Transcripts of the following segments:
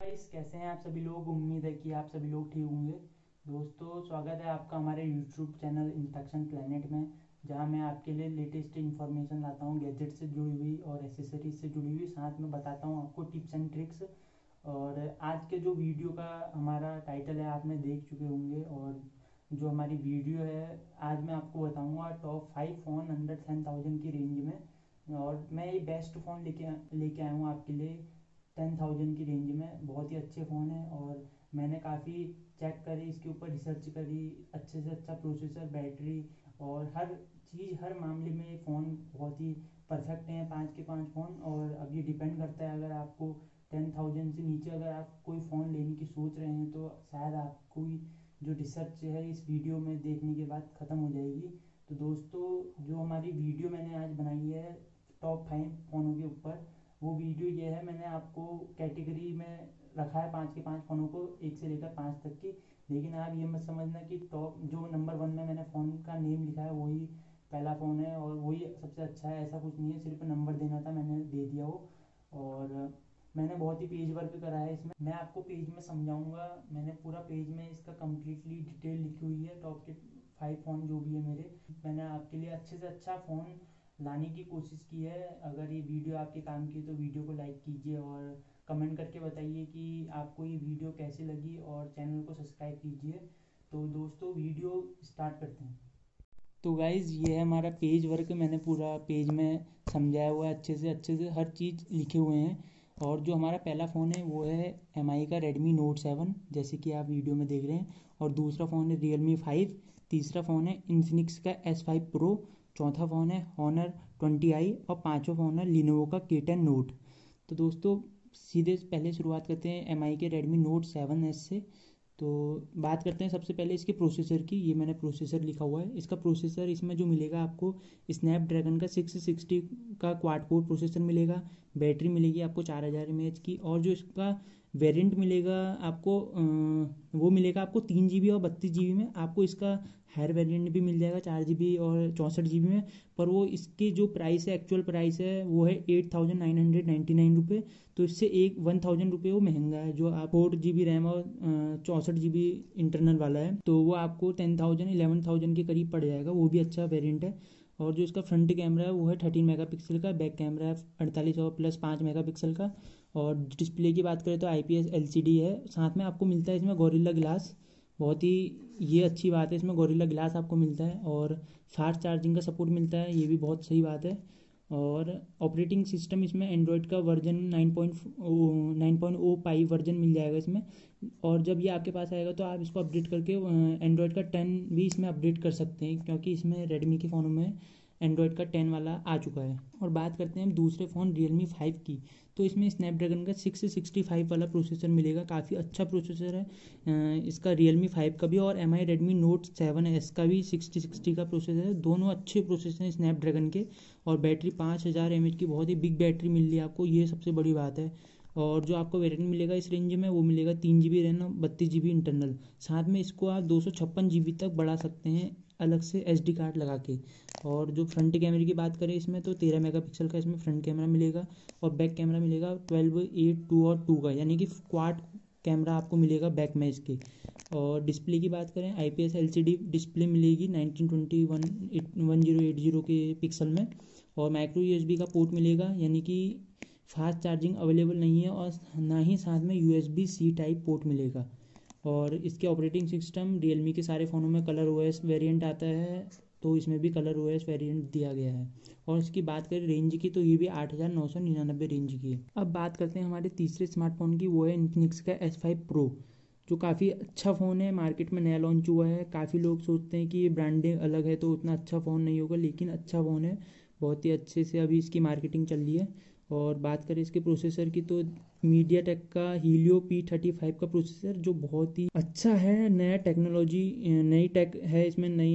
Guys कैसे हैं आप सभी लोग? उम्मीद है कि आप सभी लोग ठीक होंगे। दोस्तों, स्वागत है आपका हमारे यूट्यूब चैनल इंस्ट्रक्शन प्लानट में, जहाँ मैं आपके लिए लेटेस्ट इन्फॉर्मेशन लाता हूँ गैजेट से जुड़ी हुई और एसेसरीज से जुड़ी हुई। साथ में बताता हूँ आपको टिप्स एंड ट्रिक्स और आज के जो वीडियो का हमारा टाइटल है, आप आपने देख चुके होंगे। और जो हमारी वीडियो है, आज मैं आपको बताऊँगा top five phone under ten thousand की रेंज में। और मैं ये बेस्ट फ़ोन लेके लेके आया हूँ आपके लिए। टेन थाउज़ेंड की रेंज में बहुत ही अच्छे फ़ोन है और मैंने काफ़ी चेक करी, इसके ऊपर रिसर्च करी, अच्छे से अच्छा प्रोसेसर बैटरी और हर चीज़, हर मामले में ये फ़ोन बहुत ही परफेक्ट हैं, पाँच के पाँच फ़ोन और अब ये डिपेंड करता है अगर आपको टेन थाउज़ेंड से नीचे अगर आप कोई फ़ोन लेने की सोच रहे हैं तो शायद आपको जो रिसर्च है इस वीडियो में देखने के बाद ख़त्म हो जाएगी। तो दोस्तों, जो हमारी वीडियो मैंने आज बनाई है टॉप फाइव फ़ोनों के ऊपर वो वीडियो ये है, मैंने आपको कैटेगरी में रखा है पाँच के पाँच फ़ोनों को, एक से लेकर पाँच तक की। लेकिन आप ये मत समझना कि टॉप जो नंबर वन में मैंने फ़ोन का नेम लिखा है, वही पहला फ़ोन है और वही सबसे अच्छा है, ऐसा कुछ नहीं है, सिर्फ़ नंबर देना था मैंने, दे दिया वो। और मैंने बहुत ही पेज वर्क करा है इसमें। मैं आपको पेज में समझाऊँगा, मैंने पूरा पेज में इसका कम्प्लीटली डिटेल लिखी हुई है टॉप के फाइव फ़ोन जो भी है मेरे। मैंने आपके लिए अच्छे से अच्छा फ़ोन लाने की कोशिश की है। अगर ये वीडियो आपके काम की तो वीडियो को लाइक कीजिए और कमेंट करके बताइए कि आपको ये वीडियो कैसी लगी और चैनल को सब्सक्राइब कीजिए। तो दोस्तों, वीडियो स्टार्ट करते हैं। तो गाइज़ ये है हमारा पेज वर्क मैंने पूरा पेज में समझाया हुआ है अच्छे से। अच्छे से हर चीज़ लिखे हुए हैं। और जो हमारा पहला फ़ोन है, वो है एम का रेडमी नोट सेवन जैसे कि आप वीडियो में देख रहे हैं। और दूसरा फ़ोन है रियल मी फाइव तीसरा फ़ोन है इन्फिनिक्स का एस फाइव प्रो चौथा फ़ोन है हॉनर ट्वेंटी आई और पाँचवा फ़ोन है लिनोवो का के टेन नोट तो दोस्तों, सीधे पहले शुरुआत करते हैं एमआई के रेडमी नोट सेवन एस से। तो बात करते हैं सबसे पहले इसके प्रोसेसर की, ये मैंने प्रोसेसर लिखा हुआ है। इसका प्रोसेसर इसमें जो मिलेगा आपको स्नैपड्रैगन का सिक्स सिक्सटी का क्वाड कोर प्रोसेसर मिलेगा। बैटरी मिलेगी आपको चार हज़ार एमएच की, और जो इसका वेरिएंट मिलेगा आपको वो मिलेगा आपको तीन जीबी और बत्तीस जीबी में। आपको इसका हायर वेरिएंट भी मिल जाएगा चार जीबी और चौंसठ जी में, पर वो इसकी जो प्राइस है एक्चुअल प्राइस है, वो है eight thousand nine hundred ninety nine रुपये तो इससे एक वन थाउज़ेंड रुपये वो महँगा है, जो आप फोर जी बी रैम और चौंसठ जी बी इंटरनल वाला है। तो वो आपको टेन थाउज़ेंड इलेवन थाउज़ेंड के करीब पड़ जाएगा, वो भी अच्छा वेरियंट है। और जो इसका फ्रंट कैमरा है वो है थर्टीन मेगापिक्सल का, बैक कैमरा है अड़तालीस और प्लस पाँच मेगापिक्सल का और डिस्प्ले की बात करें तो I P S L C D है। साथ में आपको मिलता है इसमें गोरिल्ला ग्लास बहुत ही ये अच्छी बात है, इसमें गोरिल्ला ग्लास आपको मिलता है और फास्ट चार्जिंग का सपोर्ट मिलता है, ये भी बहुत सही बात है। और ऑपरेटिंग सिस्टम इसमें एंड्रॉयड का version nine point nine point O five version मिल जाएगा इसमें। और जब ये आपके पास आएगा तो आप इसको अपडेट करके एंड्रॉयड का टेन भी इसमें अपडेट कर सकते हैं, क्योंकि इसमें रेडमी के फ़ोनों में एंड्रॉयड का टेन वाला आ चुका है। और बात करते हैं हम दूसरे फ़ोन रियल मी फाइव की तो इसमें स्नैपड्रैगन का सिक्स सिक्सटी फाइव वाला प्रोसेसर मिलेगा, काफ़ी अच्छा प्रोसेसर है। इसका रियल मी फाइव का भी और M I Redmi note seven S का भी सिक्सटी सिक्सटी का प्रोसेसर है। दोनों अच्छे प्रोसेसर हैं स्नैपड्रैगन के, और बैटरी पाँच हज़ार एम एच की बहुत ही बिग बैटरी मिल रही है आपको, ये सबसे बड़ी बात है। और जो आपको वेरिएंट मिलेगा इस रेंज में, वो मिलेगा तीन जी बी रैम बत्तीस जी बी इंटरनल साथ में इसको आप दो सौ छप्पन जी बी तक बढ़ा सकते हैं अलग से एस डी कार्ड लगा के. और जो फ्रंट कैमरे की बात करें इसमें तो तेरह मेगा पिक्सल का इसमें फ्रंट कैमरा मिलेगा और बैक कैमरा मिलेगा ट्वेल्व एट टू और टू का. यानी कि क्वाड कैमरा आपको मिलेगा बैक में इसके और डिस्प्ले की बात करें I P S L C D display मिलेगी nineteen twenty one eight one zero eight zero के पिक्सल में. और माइक्रो यू एस बी का पोर्ट मिलेगा, यानी कि फास्ट चार्जिंग अवेलेबल नहीं है और ना ही साथ में U S B C type port मिलेगा। और इसके ऑपरेटिंग सिस्टम रियलमी के सारे फ़ोनों में कलर ओ एस वेरियंट आता है तो इसमें भी कलर ओ एस वेरियंट दिया गया है। और इसकी बात करें रेंज की तो ये भी आठ हज़ार नौ सौ निन्यानबे रेंज की है। अब बात करते हैं हमारे तीसरे स्मार्टफ़ोन की, वो है इन्फिनिक्स का एस फाइव प्रो जो काफ़ी अच्छा फ़ोन है। मार्केट में नया लॉन्च हुआ है। काफ़ी लोग सोचते हैं कि ये ब्रांडिंग अलग है तो उतना अच्छा फ़ोन नहीं होगा, लेकिन अच्छा फ़ोन है। बहुत ही अच्छे से अभी इसकी मार्केटिंग चल रही है। और बात करें इसके प्रोसेसर की तो मीडिया टेक का हीलियो पी थर्टी फाइव का प्रोसेसर जो बहुत ही अच्छा है, नया टेक्नोलॉजी नई टेक है, इसमें नई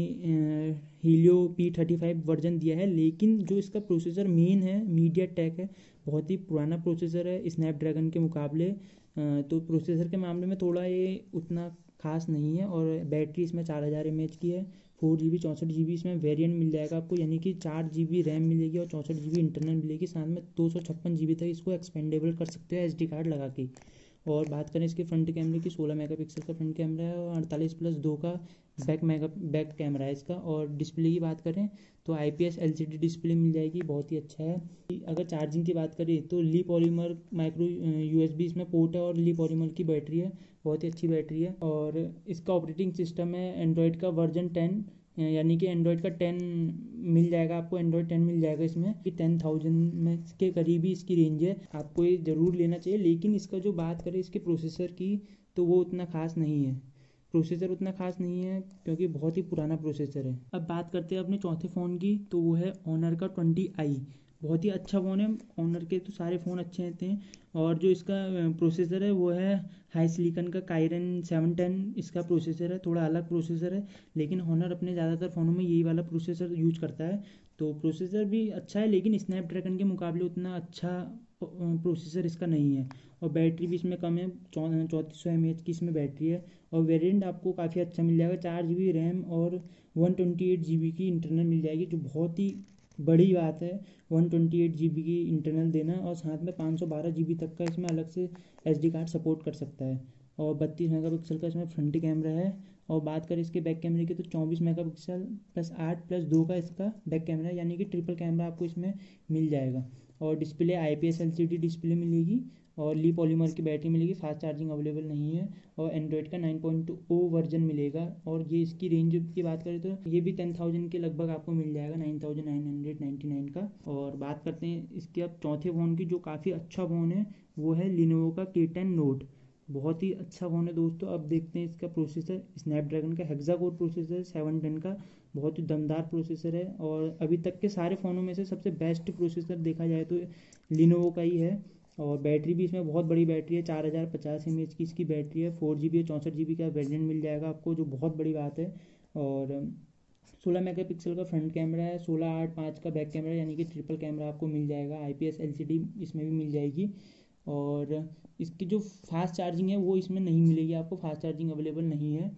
Helio P thirty five version दिया है, लेकिन जो इसका प्रोसेसर मेन है मीडिया टेक है, बहुत ही पुराना प्रोसेसर है स्नैपड्रैगन के मुकाबले तो प्रोसेसर के मामले में थोड़ा ये उतना खास नहीं है और बैटरी इसमें चार हज़ार एम की है। फोर जी बी चौंसठ जी बी इसमें वेरिएंट मिल जाएगा आपको, यानी कि चार जी बी रैम मिलेगी और चौंसठ जी बी इंटरनल मिलेगी। साथ में दो सौ छप्पन जी बी तक इसको एक्सपेंडेबल कर सकते हो एस डी कार्ड लगा के। और बात करें इसके फ्रंट कैमरे की, सोलह मेगा पिक्सल का फ्रंट कैमरा है और अड़तालीस प्लस दो का बैक मेगा बैक कैमरा है इसका। और डिस्प्ले की बात करें तो I P S L C D display मिल जाएगी, बहुत ही अच्छा है। अगर चार्जिंग की बात करें तो Li polymer micro U S B इसमें पोर्ट है और ली पॉलीमर की बैटरी है। बहुत ही अच्छी बैटरी है और इसका ऑपरेटिंग सिस्टम है एंड्रॉयड का वर्जन टेन यानी कि एंड्रॉयड का टेन मिल जाएगा, आपको एंड्रॉयड टेन मिल जाएगा इसमें। कि टेन थाउज़ेंड में के करीब ही इसकी रेंज है। आपको ये ज़रूर लेना चाहिए, लेकिन इसका जो बात करें इसके प्रोसेसर की तो वो उतना खास नहीं है। प्रोसेसर उतना खास नहीं है, क्योंकि बहुत ही पुराना प्रोसेसर है। अब बात करते हैं अपने चौथे फ़ोन की तो वो है ऑनर का ट्वेंटी आई बहुत ही अच्छा फ़ोन है। ऑनर के तो सारे फ़ोन अच्छे रहते हैं। और जो इसका प्रोसेसर है, वो है हाई सिलिकन का कायरन सेवन टेन इसका प्रोसेसर है। थोड़ा अलग प्रोसेसर है, लेकिन ऑनर अपने ज़्यादातर फ़ोनों में यही वाला प्रोसेसर यूज़ करता है। तो प्रोसेसर भी अच्छा है, लेकिन स्नैपड्रैगन के मुकाबले उतना अच्छा प्रोसेसर इसका नहीं है। और बैटरी भी इसमें कम है। चौंतीस सौ एम की इसमें बैटरी है। और वेरिएंट आपको काफ़ी अच्छा मिल जाएगा। चार जी रैम और वन ट्वेंटी एट जी की इंटरनल मिल जाएगी, जो बहुत ही बड़ी बात है one twenty eight G B की इंटरनल देना और साथ में पाँच सौ बारह जी बी तक का इसमें अलग से एस डी कार्ड सपोर्ट कर सकता है। और बत्तीस मेगा पिक्सल का इसमें फ्रंट कैमरा है। और बात करें इसके बैक कैमरे की तो चौबीस मेगा पिक्सल प्लस आठ प्लस दो का इसका बैक कैमरा है, यानी कि ट्रिपल कैमरा आपको इसमें मिल जाएगा। और display I P S L C D display मिलेगी। और ली पॉलीमर की बैटरी मिलेगी, फास्ट चार्जिंग अवेलेबल नहीं है और एंड्रॉयड का नाइन पॉइंट ओ वर्जन मिलेगा। और ये इसकी रेंज की बात करें तो ये भी टेन थाउज़ेंड के लगभग आपको मिल जाएगा nine thousand nine hundred ninety nine का। और बात करते हैं इसके अब चौथे फ़ोन की, जो काफ़ी अच्छा फ़ोन है, वो है लिनोवो का के टेन नोट बहुत ही अच्छा फ़ोन है दोस्तों। अब देखते हैं इसका प्रोसेसर स्नैपड्रैगन का hexa core processor seven ten का। बहुत ही दमदार प्रोसेसर है। और अभी तक के सारे फ़ोनों में से सबसे बेस्ट प्रोसेसर देखा जाए तो लिनोवो का ही है। और बैटरी भी इसमें बहुत बड़ी बैटरी है, चार हज़ार पचास एम एच की इसकी बैटरी है, फोर जी बी चौंसठ जी बी का वेरियंट मिल जाएगा आपको, जो बहुत बड़ी बात है। और सोलह मेगा पिक्सल का फ्रंट कैमरा है, सोलह आठ पाँच का बैक कैमरा, यानी कि ट्रिपल कैमरा आपको मिल जाएगा I P S L C D इसमें भी मिल जाएगी। और इसकी जो फास्ट चार्जिंग है, वो इसमें नहीं मिलेगी आपको, फास्ट चार्जिंग अवेलेबल नहीं है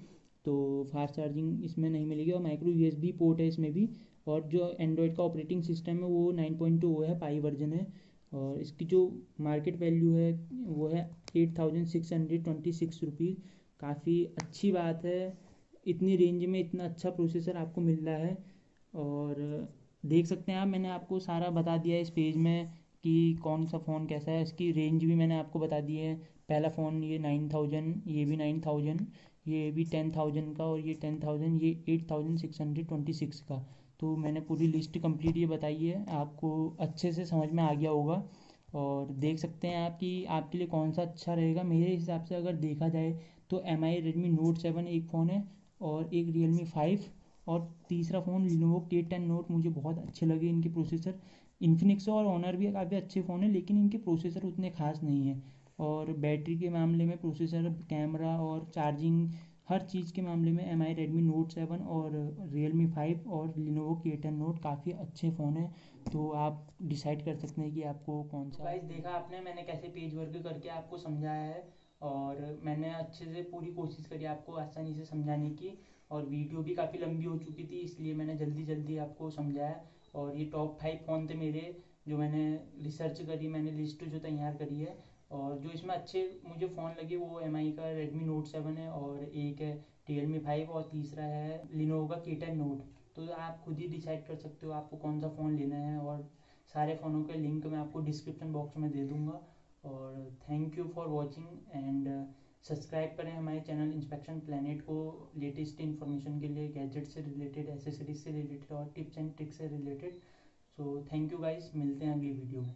तो फास्ट चार्जिंग इसमें नहीं मिलेगी। और micro U S B port है इसमें भी, और जो एंड्रॉयड का ऑपरेटिंग सिस्टम है, वो नाइन पॉइंट टू है, पाई वर्जन है। और इसकी जो मार्केट वैल्यू है, वो है eight thousand six hundred twenty six rupees काफ़ी अच्छी बात है। इतनी रेंज में इतना अच्छा प्रोसेसर आपको मिल रहा है। और देख सकते हैं आप, मैंने आपको सारा बता दिया है इस पेज में कि कौन सा फ़ोन कैसा है। इसकी रेंज भी मैंने आपको बता दी है। पहला फ़ोन ये नाइन थाउज़ेंड ये भी नाइन थाउज़ेंड ये भी टेन थाउज़ेंड का और ये टेन थाउज़ेंड ये eight thousand six hundred twenty six का। तो मैंने पूरी लिस्ट कंप्लीट ये बताई है। आपको अच्छे से समझ में आ गया होगा और देख सकते हैं आप कि आपके लिए कौन सा अच्छा रहेगा। मेरे हिसाब से अगर देखा जाए तो M I Redmi note seven एक फ़ोन है और एक रियल मी फाइव और तीसरा phone Lenovo K ten note मुझे बहुत अच्छे लगे इनके प्रोसेसर इन्फिनिक्स और ऑनर भी काफ़ी अच्छे फ़ोन है, लेकिन इनके प्रोसेसर उतने खास नहीं है। और बैटरी के मामले में प्रोसेसर कैमरा और चार्जिंग हर चीज़ के मामले में M I Redmi note seven और रियल मी फाइव और लिनोवो के टेन नोट काफ़ी अच्छे फ़ोन हैं। तो आप डिसाइड कर सकते हैं कि आपको कौन सा प्राइस देखा आपने, मैंने कैसे पेज वर्क करके आपको समझाया है और मैंने अच्छे से पूरी कोशिश करी आपको आसानी से समझाने की और वीडियो भी काफ़ी लंबी हो चुकी थी, इसलिए मैंने जल्दी जल्दी आपको समझाया और ये टॉप फाइव फ़ोन थे मेरे, जो मैंने रिसर्च करी, मैंने लिस्ट जो तैयार करी है। और जो इसमें अच्छे मुझे फ़ोन लगे वो MI का रेडमी नोट सेवन है और एक है रियल मी फाइव और तीसरा है लिनोवो का के टेन नोट तो आप खुद ही डिसाइड कर सकते हो आपको कौन सा फ़ोन लेना है और सारे फ़ोनों के लिंक मैं आपको डिस्क्रिप्शन बॉक्स में दे दूँगा। और thank you for watching and subscribe करें हमारे चैनल इंस्पेक्शन प्लानट को लेटेस्ट इन्फॉर्मेशन के लिए गैजेट से रिलेटेड एसेसरीज से रिलेटेड और टिप्स एंड ट्रिक्स से related so thank you guys मिलते हैं अगली वीडियो में।